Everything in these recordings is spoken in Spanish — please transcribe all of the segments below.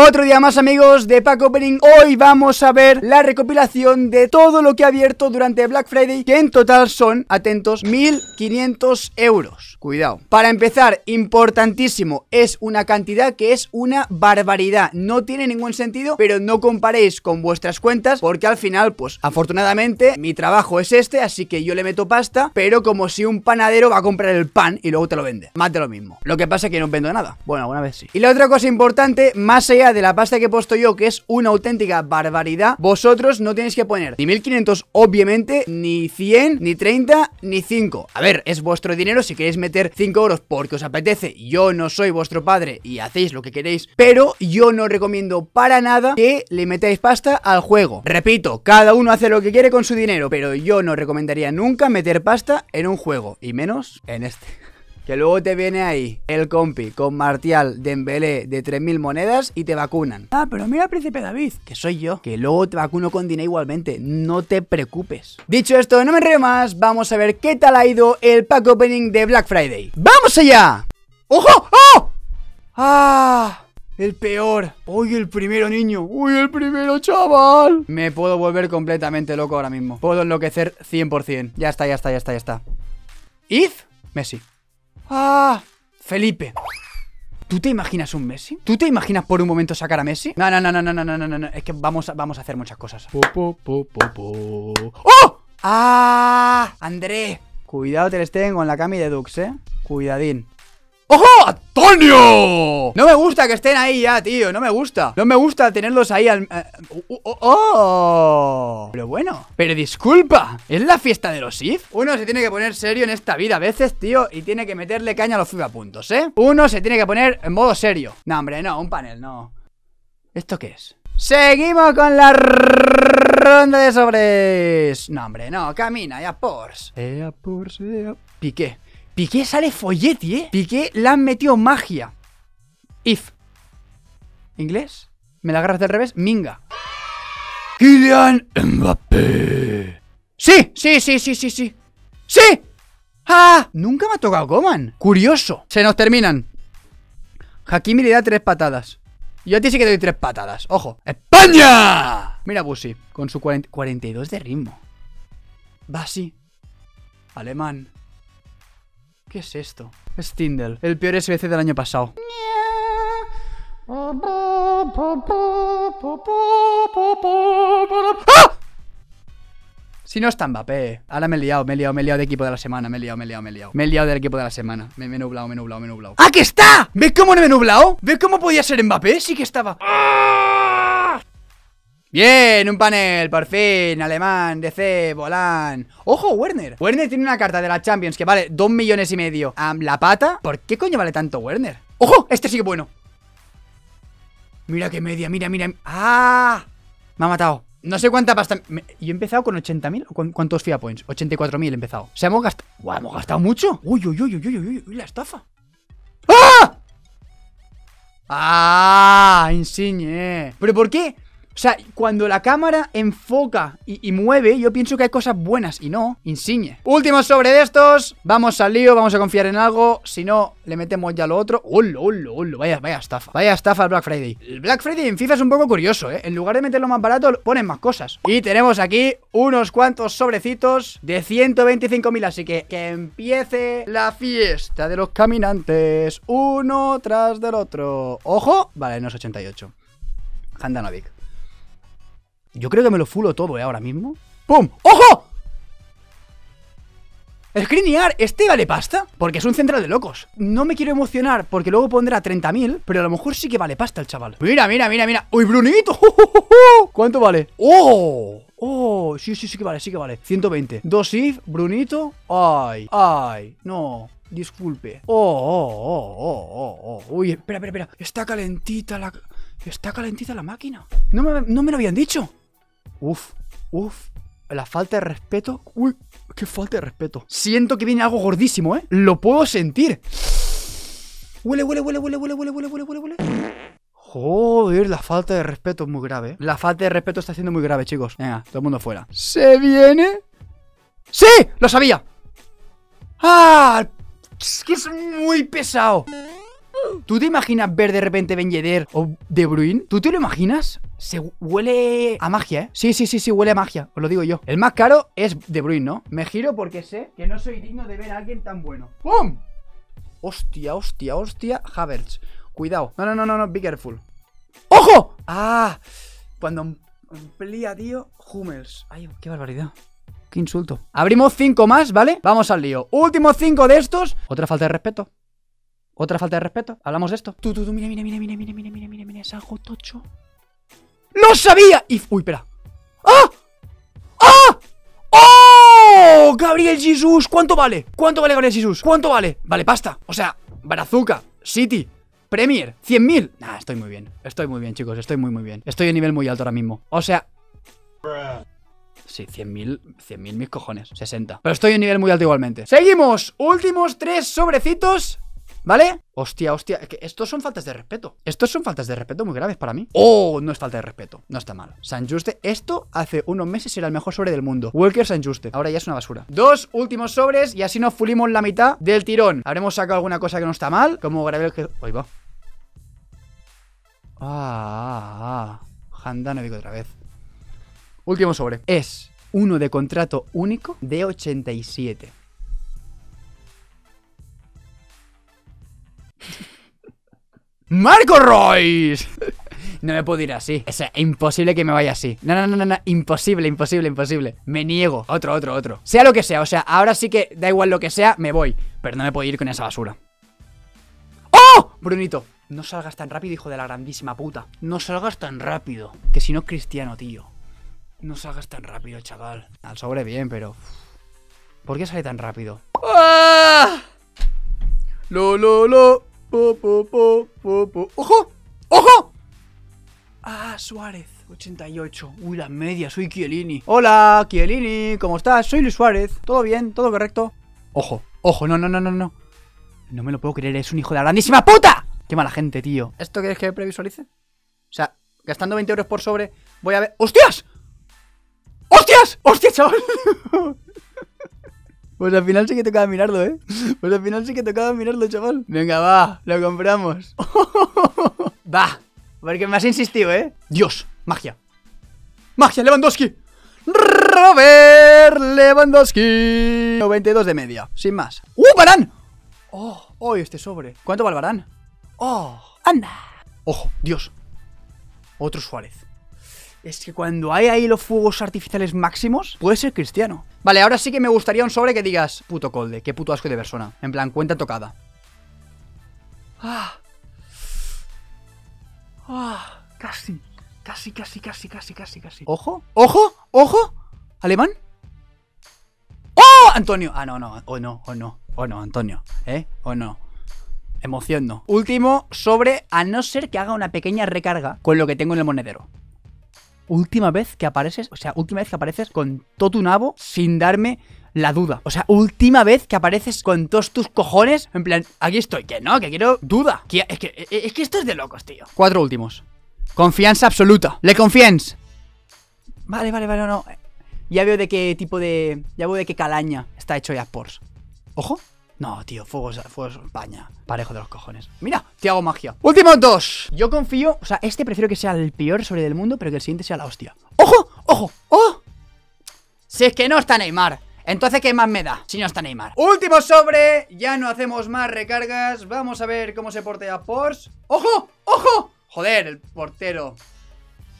Otro día más amigos de Pack Opening Hoy vamos a ver la recopilación de todo lo que ha abierto durante Black Friday Que en total son, atentos, 1500 euros. Cuidado. Para empezar, importantísimo Es una cantidad que es una barbaridad. No tiene ningún sentido Pero no comparéis con vuestras cuentas Porque al final, pues afortunadamente Mi trabajo es este, así que yo le meto pasta Pero como si un panadero va a comprar el pan Y luego te lo vende. Más de lo mismo. Lo que pasa es que no vendo nada. Bueno, alguna vez sí. Y la otra cosa importante, más allá de la pasta que he puesto yo, que es una auténtica barbaridad, vosotros no tenéis que poner ni 1500, obviamente, ni 100, ni 30, ni 5. A ver, es vuestro dinero si queréis meter 5 euros porque os apetece. Yo no soy vuestro padre y hacéis lo que queréis, pero yo no recomiendo para nada que le metáis pasta al juego. Repito, cada uno hace lo que quiere con su dinero, pero yo no recomendaría nunca meter pasta en un juego, y menos en este. Que luego te viene ahí el compi con Martial Dembélé de 3.000 monedas y te vacunan. Ah, pero mira Príncipe David, que soy yo, que luego te vacuno con dinero igualmente, no te preocupes. Dicho esto, no me enreo más, vamos a ver qué tal ha ido el pack opening de Black Friday. ¡Vamos allá! ¡Ojo! ¡Oh! ¡Ah! El peor. Uy, el primero, niño. Uy, el primero, chaval. Me puedo volver completamente loco ahora mismo. Puedo enloquecer 100%. Ya está, ya está, ya está, ya está. ¿If? Messi. ¡Ah! Felipe. ¿Tú te imaginas un Messi? ¿Tú te imaginas por un momento sacar a Messi? No, no, no, no, no, no, no, no, no. Es que vamos a, vamos a hacer muchas cosas. ¡Oh! ¡Ah! André. Cuidado, te les tengo en la cami de Dux, ¿eh? Cuidadín. ¡Ojo! ¡Antonio! No me gusta que estén ahí ya, tío No me gusta No me gusta tenerlos ahí al... Eh, uh, ¡Oh! Pero bueno Pero disculpa ¿Es la fiesta de los IF? Uno se tiene que poner serio en esta vida a veces, tío Y tiene que meterle caña a los puntos, ¿eh? Uno se tiene que poner en modo serio No, hombre, no, un panel, no ¿Esto qué es? Seguimos con la ronda de sobres No, hombre, no, camina, ya Porsche Ea Porsche, ea... Piqué Piqué sale Folletti, ¿eh? Piqué le han metido magia. If. ¿Inglés? ¿Me la agarras del revés? Minga. Kylian Mbappé. ¡Sí! ¡Sí, sí, sí, sí, sí! ¡Sí! ¡Ah! Nunca me ha tocado Coman. Curioso. Se nos terminan. Hakimi le da tres patadas. Yo a ti sí que te doy tres patadas. Ojo. ¡España! Mira Busi. Con su 42 de ritmo. Basi. Alemán. ¿Qué es esto? Es el peor SBC del año pasado. ¡Ah! Si no está Mbappé. Ahora me he liado, me he liado, me he liado de equipo de la semana. Me he liado, me he liado, me he liado. Me he liado del equipo de la semana. Me, he nublado, me he nublado, me he nublado. ¡Ah, que está! ¿Ves cómo no me he nublado? ¿Ves cómo podía ser Mbappé? Sí que estaba. Bien, un panel, por fin, alemán, DC, volán Ojo, Werner Werner tiene una carta de la Champions que vale 2 millones y medio ¿La pata? ¿Por qué coño vale tanto Werner? ¡Ojo! Este sí que bueno Mira qué media, mira, mira ¡Ah! Me ha matado no sé cuánta pasta... Yo he empezado con 80.000. ¿Cuántos FIA Points? 84.000 he empezado. O sea, hemos gastado... ¿Hemos gastado mucho? Uy, uy, uy, uy, uy, uy, uy, la estafa. ¡Ah! ¡Ah! Insigne. ¿Pero por qué? O sea, cuando la cámara enfoca y, mueve, yo pienso que hay cosas buenas y no, insigne. Último sobre de estos, vamos al lío, vamos a confiar en algo, si no, le metemos ya lo otro. ¡Hola, hola, hola! Vaya, vaya estafa, vaya estafa el Black Friday. El Black Friday en FIFA es un poco curioso, ¿eh? En lugar de meterlo más barato, ponen más cosas. Y tenemos aquí unos cuantos sobrecitos de 125.000, así que que empiece la fiesta de los caminantes, uno tras del otro. ¡Ojo! Vale, no es 88. Handanovic. Yo creo que me lo fulo todo, ¿eh? Ahora mismo. ¡Pum! ¡Ojo! Screenear, ¿este vale pasta? Porque es un central de locos No me quiero emocionar porque luego pondrá 30.000 Pero a lo mejor sí que vale pasta el chaval Mira, mira, mira, mira ¡Uy, Brunito! ¿Cuánto vale? ¡Oh! ¡Oh! Sí, sí, sí que vale, sí que vale 120 Dos if, Brunito ¡Ay! ¡Ay! No Disculpe ¡Oh, oh, oh, oh, oh! oh. Uy, espera, espera, espera Está calentita la... Está calentita la máquina No me, no me lo habían dicho Uf, uf. La falta de respeto. Uy, qué falta de respeto. Siento que viene algo gordísimo, ¿eh? Lo puedo sentir. Huele, huele, huele, huele, huele, huele, huele, huele, huele, huele. Joder, la falta de respeto es muy grave. ¿eh? La falta de respeto está siendo muy grave, chicos. Venga, todo el mundo fuera. ¿Se viene? ¡Sí! ¡Lo sabía! ¡Ah! Es que es muy pesado. ¿Tú te imaginas ver de repente Ben Yedder o De Bruyne? ¿Tú te lo imaginas? Se huele a magia, ¿eh? Sí, sí, sí, sí, huele a magia, os lo digo yo. El más caro es De Bruyne, ¿no? Me giro porque sé que no soy digno de ver a alguien tan bueno. ¡Pum! Hostia, hostia, hostia, Havertz. Cuidado. No, no, no, no, no, be careful. ¡Ojo! ¡Ah! Cuando amplía, tío, Hummels. Ay, qué barbaridad. Qué insulto. Abrimos cinco más, ¿vale? Vamos al lío. Últimos cinco de estos. Otra falta de respeto. Otra falta de respeto. Hablamos de esto. Tú, tú, tú, mira, mira, mira, mira, mira, mira, mira, mira, mira, es algo tocho. ¡Lo sabía! Y... Uy, espera. ¡Ah! ¡Ah! ¡Oh! Gabriel Jesus, ¿cuánto vale? ¿Cuánto vale Gabriel Jesus? ¿Cuánto vale? Vale, pasta. O sea, Barazuca, City, Premier, 100.000. Nah, estoy muy bien. Estoy muy bien, chicos. Estoy muy, muy bien. Estoy a nivel muy alto ahora mismo. O sea... Sí, 100.000, 100.000 mis cojones, 60 Pero estoy en nivel muy alto igualmente Seguimos, últimos tres sobrecitos ¿Vale? Hostia, hostia, que estos son faltas de respeto. Estos son faltas de respeto muy graves para mí. Oh, no es falta de respeto, no está mal. San Juste, esto hace unos meses era el mejor sobre del mundo. Walker San Juste, ahora ya es una basura. Dos últimos sobres y así nos fulimos la mitad del tirón. Habremos sacado alguna cosa que no está mal Como Gravel que... Ahí va. Ah, ah, ah. Digo otra vez. Último sobre. Es uno de contrato único de 87. ¡Marco Royce! No me puedo ir así. O sea, imposible que me vaya así. No, no, no, no, no. Imposible, imposible, imposible. Me niego. Otro, otro, otro. Sea lo que sea. O sea, ahora sí que da igual lo que sea, me voy. Pero no me puedo ir con esa basura. ¡Oh! Brunito. No salgas tan rápido, hijo de la grandísima puta. No salgas tan rápido. Que si no, cristiano, tío. No salgas tan rápido, chaval. Al sobre bien, pero... ¿Por qué sale tan rápido? ¡Ah! Lo, lo, lo. Po, po, po, po, ¡Ojo! ¡Ojo! Ah, Suárez, 88. Uy, la media, soy Chiellini. Hola, Chiellini, ¿cómo estás? Soy Luis Suárez. ¿Todo bien? ¿Todo correcto? Ojo, ojo, no, no, no, no, no. No me lo puedo creer, es un hijo de la grandísima puta. Qué mala gente, tío. ¿Esto quieres que previsualice? O sea, gastando 20 euros por sobre, voy a ver... ¡Hostias! ¡Hostias! ¡Hostia, chaval! Pues al final sí que tocaba mirarlo, ¿eh? Pues al final sí que tocaba mirarlo, chaval. Venga, va, lo compramos. va, porque me has insistido, ¿eh? Dios, magia. Magia, Lewandowski. Robert Lewandowski. 92 de media, sin más. ¡Uh, Barán! ¡Oh! ¡Oh, este sobre! ¿Cuánto va el Barán? ¡Oh! ¡Anda! ¡Ojo! ¡Dios! Otro Suárez. Es que cuando hay ahí los fuegos artificiales máximos, puede ser cristiano. Vale, ahora sí que me gustaría un sobre que digas, puto colde, qué puto asco de persona. En plan, cuenta tocada. Ah. Ah, casi. Casi, casi, casi, casi, casi, casi. ¡Ojo! ¡Ojo! ¡Ojo! ¿Alemán? ¡Oh! Antonio. Ah, no, no. O no, o no. O no, Antonio. ¿Eh? O no. Emoción no. Último sobre, a no ser que haga una pequeña recarga con lo que tengo en el monedero última vez que apareces, o sea, última vez que apareces con todo tu nabo sin darme la duda. O sea, última vez que apareces con todos tus cojones, en plan, aquí estoy, que no, que quiero duda. es, que, es que esto es de locos, tío. Cuatro últimos. Confianza absoluta. Le confiens. Vale, vale, vale, no. Ya veo de qué tipo de... Ya veo de qué calaña está hecho ya Porsche. Ojo. No, tío, fuegos, fuegos España. Parejo de los cojones. Mira, te hago magia. Últimos dos. Yo confío, o sea, este prefiero que sea el peor sobre del mundo, pero que el siguiente sea la hostia. ¡Ojo! ¡Ojo! ¡Oh! Si es que no está Neymar. Entonces, ¿qué más me da si no está Neymar? Último sobre, ya no hacemos más recargas Vamos a ver cómo se portea Porsche ¡Ojo! ¡Ojo! Joder, el portero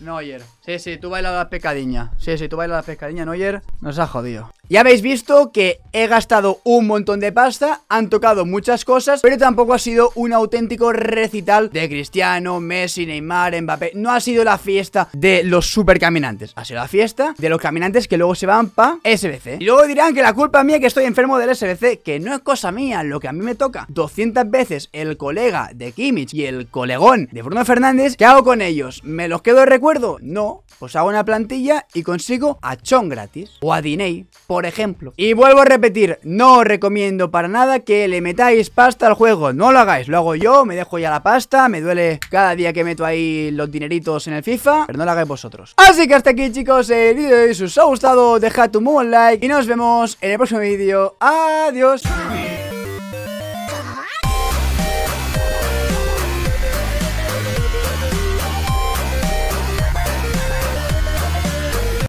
Neuer. Sí, sí, tú bailas la pescadiña. Sí, sí, tú bailas la pescadiña, Neuer. Nos ha jodido. Ya habéis visto que he gastado un montón de pasta, han tocado muchas cosas, pero tampoco ha sido un auténtico recital de Cristiano, Messi, Neymar, Mbappé. No ha sido la fiesta de los supercaminantes, ha sido la fiesta de los caminantes que luego se van pa SBC. Y luego dirán que la culpa mía que estoy enfermo del SBC, que no es cosa mía, lo que a mí me toca 200 veces el colega de Kimmich y el colegón de Bruno Fernández, ¿qué hago con ellos? ¿Me los quedo de recuerdo? No, pues hago una plantilla y consigo a Chon gratis o a Diney por ejemplo. Y vuelvo a repetir, no recomiendo para nada que le metáis pasta al juego, no lo hagáis, lo hago yo, me dejo ya la pasta, me duele cada día que meto ahí los dineritos en el FIFA, pero no lo hagáis vosotros. Así que hasta aquí chicos el vídeo, si os ha gustado dejad un buen like y nos vemos en el próximo vídeo, adiós.